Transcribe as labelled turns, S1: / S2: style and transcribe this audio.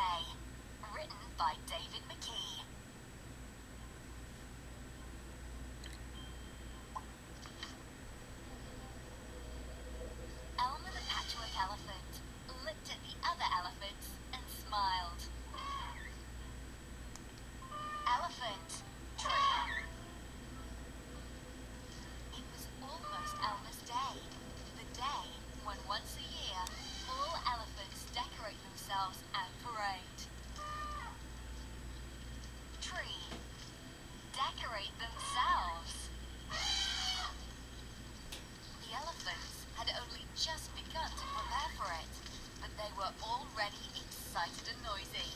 S1: Bay. Written by David McKee. just begun to prepare for it, but they were already excited and noisy.